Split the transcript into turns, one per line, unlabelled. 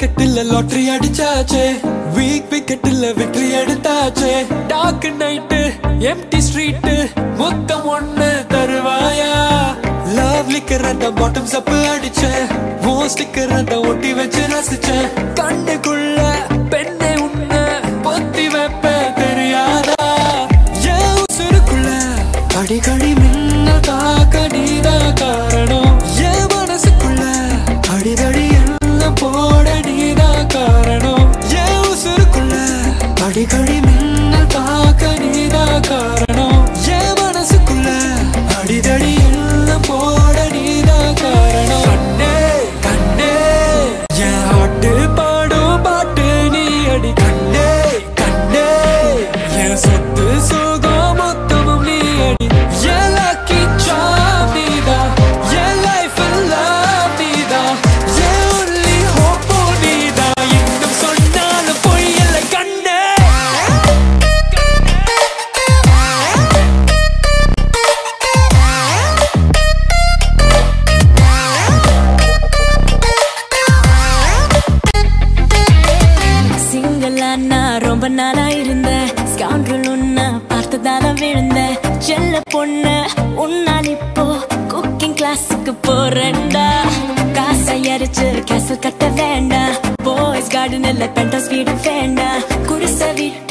டிக்கெட்டில் lottery அடிச்சாச்சே. Week விக்கெட்டில் வெற்றி எடுத்தாச்சே. டார்க் நைட்டு எம்டி ஸ்ட்ரீட் மொத்தம் ஒண்ணு தருவாயா? லவ் லிக்கர் அந்த பாட்டம் சப்பு அடிச்சேன். மோஸ்ட் லிக்கர் அந்த ஒட்டி வச்சு ரசிச்சேன். கண்ணுக்குள்ள
चढ़ी நான் இருந்த ஸ்காண்ட்ரல் இருந்தேன் ஸ்கவுண்டல் விழுந்த. செல்ல பொண்ணு உன்னால் இப்போ குக்கிங் கிளாஸுக்கு போறேன்டா. காசை அரிச்சு கேசல் கட்ட வேண்டாம். பாய்ஸ் கார்டன் இல்ல பெண்டோஸ் வீடு வேண்டாம். குடிசை வீட்டு